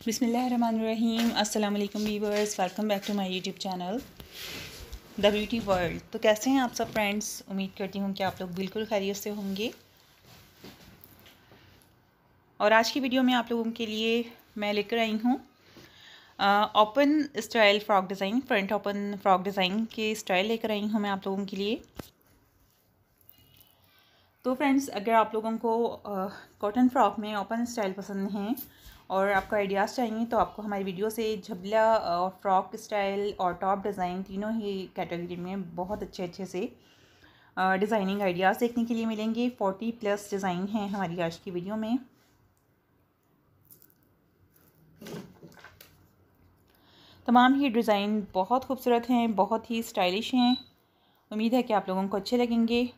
बिसमीम अस्सलाम viewers, welcome back to my YouTube channel, the beauty world. तो कैसे हैं आप सब फ्रेंड्स? उम्मीद करती हूँ कि आप लोग बिल्कुल खैरियत से होंगे। और आज की वीडियो में आप लोगों के लिए मैं लेकर आई हूँ open style frock design, front open frock design के स्टाइल लेकर आई हूँ मैं आप लोगों के लिए। तो फ्रेंड्स, अगर आप लोगों को कॉटन फ्रॉक में ओपन स्टाइल पसंद हैं और आपको आइडियाज़ चाहिए तो आपको हमारी वीडियो से झबला और फ्रॉक स्टाइल और टॉप डिज़ाइन तीनों ही कैटेगरी में बहुत अच्छे अच्छे से डिज़ाइनिंग आइडियाज़ देखने के लिए मिलेंगे। फोर्टी प्लस डिज़ाइन हैं हमारी आज की वीडियो में। तमाम ही डिज़ाइन बहुत खूबसूरत हैं, बहुत ही स्टाइलिश हैं। उम्मीद है कि आप लोगों को अच्छे लगेंगे।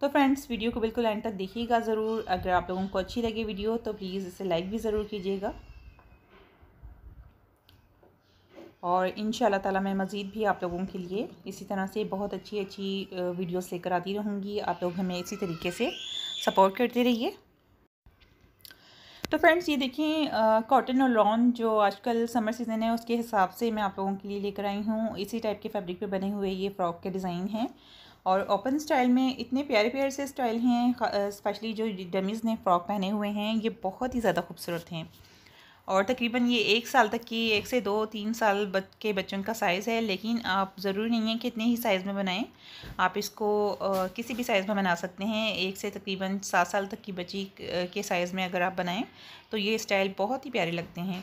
तो फ्रेंड्स वीडियो को बिल्कुल एंड तक देखिएगा ज़रूर। अगर आप लोगों को अच्छी लगे वीडियो तो प्लीज़ इसे लाइक भी ज़रूर कीजिएगा। और इन ताला मैं मज़ीद भी आप लोगों के लिए इसी तरह से बहुत अच्छी अच्छी वीडियोस लेकर आती रहूँगी। आप लोग हमें इसी तरीके से सपोर्ट करते रहिए। तो फ्रेंड्स ये देखें कॉटन और लॉन जो आजकल समर सीज़न है, उसके हिसाब से मैं आप लोगों के लिए लेकर आई हूँ। इसी टाइप के फैब्रिक पे बने हुए ये फ्रॉक के डिज़ाइन हैं। और ओपन स्टाइल में इतने प्यारे प्यारे से स्टाइल हैं स्पेशली जो डमीज़ ने फ़्रॉक पहने हुए हैं ये बहुत ही ज़्यादा खूबसूरत हैं। और तकरीबन ये एक साल तक की एक से दो तीन साल बच के बच्चों का साइज़ है लेकिन आप ज़रूरी नहीं है कि इतने ही साइज़ में बनाएँ। आप इसको आ, किसी भी साइज़ में बना सकते हैं एक से तकरीबन सात साल तक की बच्ची के साइज़ में अगर आप बनाएँ तो ये स्टाइल बहुत ही प्यारे लगते हैं।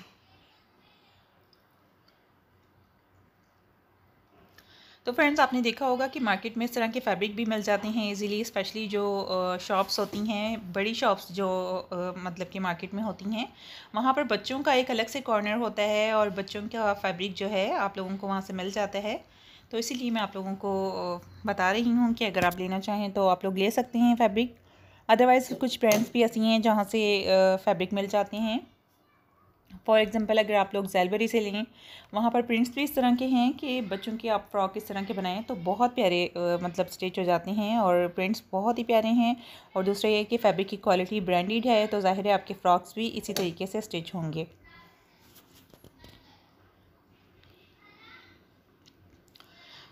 तो फ्रेंड्स आपने देखा होगा कि मार्केट में इस तरह के फैब्रिक भी मिल जाते हैं इजीली स्पेशली जो शॉप्स होती हैं, बड़ी शॉप्स जो मतलब कि मार्केट में होती हैं, वहाँ पर बच्चों का एक अलग से कॉर्नर होता है और बच्चों का फैब्रिक जो है, आप लोगों को वहाँ से मिल जाता है। तो इसीलिए मैं आप लोगों को बता रही हूँ कि अगर आप लेना चाहें तो आप लोग ले सकते हैं फैब्रिक अदरवाइज़ कुछ ब्रांड्स भी ऐसी हैं जहाँ से फैब्रिक मिल जाते हैं। फॉर एग्ज़ाम्पल अगर आप लोग जेलबरी से लें, वहाँ पर प्रिंट्स भी इस तरह के हैं कि बच्चों के आप फ्रॉक इस तरह के बनाएँ तो बहुत प्यारे मतलब स्टिच हो जाते हैं और प्रिंट्स बहुत ही प्यारे हैं। और दूसरा ये कि फैब्रिक की क्वालिटी ब्रांडेड है तो ज़ाहिर है आपके फ़्रॉक्स भी इसी तरीके से स्टिच होंगे।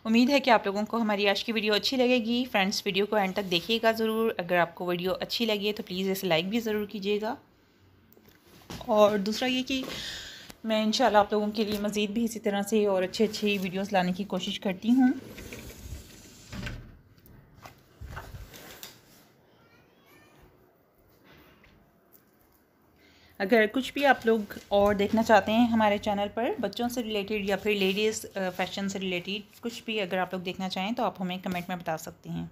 उम्मीद है कि आप लोगों को हमारी आज की वीडियो अच्छी लगेगी। फ्रेंड्स वीडियो को एंड तक देखिएगा ज़रूर। अगर आपको वीडियो अच्छी लगी है तो प्लीज़ इसे लाइक भी ज़रूर कीजिएगा। और दूसरा ये कि मैं इंशाल्लाह आप लोगों के लिए मज़ीद भी इसी तरह से और अच्छे अच्छे वीडियोस लाने की कोशिश करती हूँ। अगर कुछ भी आप लोग और देखना चाहते हैं हमारे चैनल पर, बच्चों से रिलेटेड या फिर लेडीज़ फ़ैशन से रिलेटेड कुछ भी अगर आप लोग देखना चाहें तो आप हमें कमेंट में बता सकते हैं।